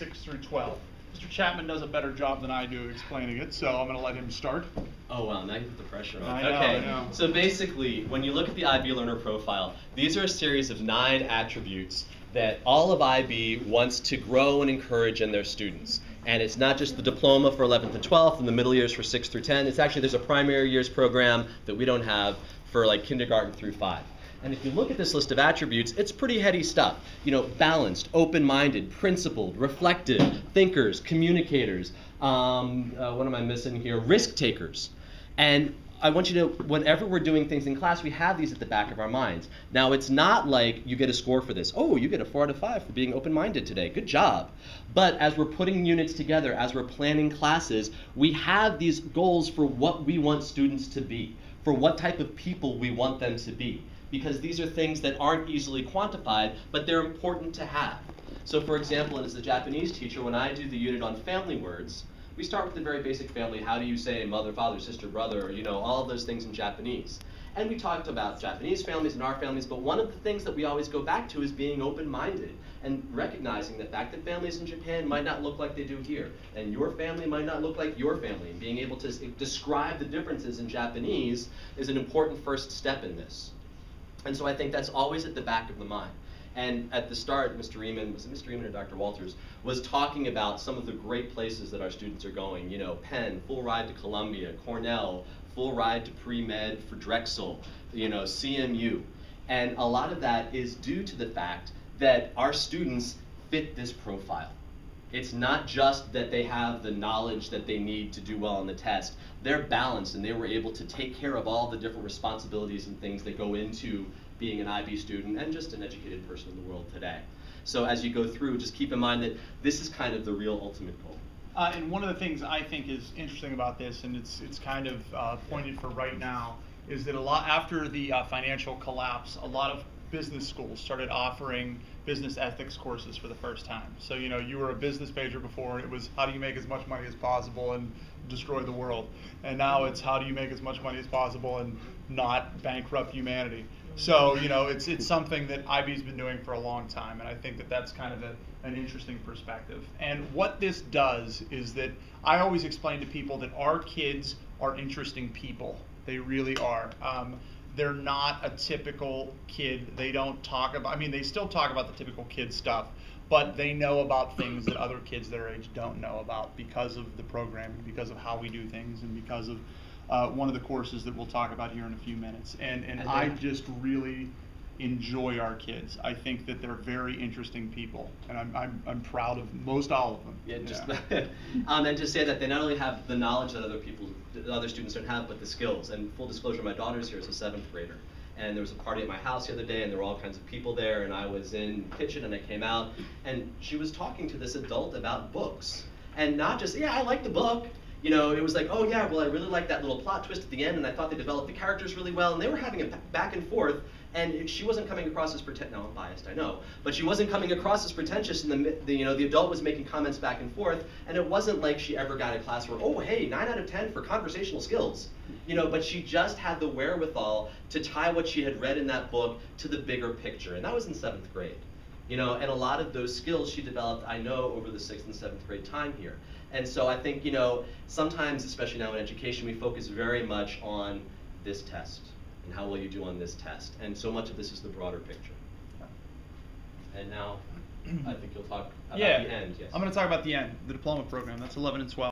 6 through 12. Mr. Chapman does a better job than I do explaining it, so I'm going to let him start. Oh wow, now you put the pressure on. I okay, know. so basically, when you look at the IB learner profile, these are a series of nine attributes that all of IB wants to grow and encourage in their students. And it's not just the diploma for 11th and 12th and the middle years for 6th through 10. It's actually, there's a primary years program that we don't have for like kindergarten through 5. And if you look at this list of attributes, it's pretty heady stuff. You know, balanced, open-minded, principled, reflective, thinkers, communicators. Um, uh, what am I missing here? Risk takers. And I want you to, whenever we're doing things in class, we have these at the back of our minds. Now, it's not like you get a score for this. Oh, you get a four out of five for being open-minded today. Good job. But as we're putting units together, as we're planning classes, we have these goals for what we want students to be, for what type of people we want them to be because these are things that aren't easily quantified, but they're important to have. So for example, as a Japanese teacher, when I do the unit on family words, we start with the very basic family. How do you say mother, father, sister, brother, or, you know, all those things in Japanese. And we talked about Japanese families and our families, but one of the things that we always go back to is being open-minded and recognizing the fact that families in Japan might not look like they do here, and your family might not look like your family. And being able to describe the differences in Japanese is an important first step in this. And so I think that's always at the back of the mind. And at the start, Mr. Eamon, was it Mr. Eamon or Dr. Walters, was talking about some of the great places that our students are going. You know, Penn, full ride to Columbia, Cornell, full ride to pre-med for Drexel, you know, CMU. And a lot of that is due to the fact that our students fit this profile. It's not just that they have the knowledge that they need to do well on the test. They're balanced and they were able to take care of all the different responsibilities and things that go into being an IB student and just an educated person in the world today. So as you go through, just keep in mind that this is kind of the real ultimate goal. Uh, and one of the things I think is interesting about this, and it's it's kind of uh, pointed for right now, is that a lot after the uh, financial collapse, a lot of business schools started offering business ethics courses for the first time. So, you know, you were a business major before, and it was how do you make as much money as possible and destroy the world. And now it's how do you make as much money as possible and not bankrupt humanity. So, you know, it's, it's something that IB's been doing for a long time, and I think that that's kind of a, an interesting perspective. And what this does is that I always explain to people that our kids are interesting people. They really are. Um, they're not a typical kid. They don't talk about, I mean, they still talk about the typical kid stuff, but they know about things that other kids their age don't know about because of the programming, because of how we do things, and because of uh, one of the courses that we'll talk about here in a few minutes. And, and, and I just really enjoy our kids. I think that they're very interesting people, and I'm, I'm, I'm proud of most all of them. Yeah, just yeah. um, and just say that they not only have the knowledge that other people, that other students don't have, but the skills. And full disclosure, my daughter's here is a seventh grader, and there was a party at my house the other day, and there were all kinds of people there, and I was in the kitchen, and I came out, and she was talking to this adult about books, and not just yeah, I like the book. You know, it was like, oh yeah, well I really like that little plot twist at the end, and I thought they developed the characters really well, and they were having a back and forth and she wasn't coming across as pretentious. No, I'm biased, I know, but she wasn't coming across as pretentious. And the, the, you know the adult was making comments back and forth, and it wasn't like she ever got a class where oh hey nine out of ten for conversational skills, you know. But she just had the wherewithal to tie what she had read in that book to the bigger picture, and that was in seventh grade. You know, and a lot of those skills she developed, I know, over the sixth and seventh grade time here. And so I think, you know, sometimes, especially now in education, we focus very much on this test and how well you do on this test. And so much of this is the broader picture. And now, I think you'll talk about yeah, the end. Yes. I'm going to talk about the end, the diploma program. That's 11 and 12.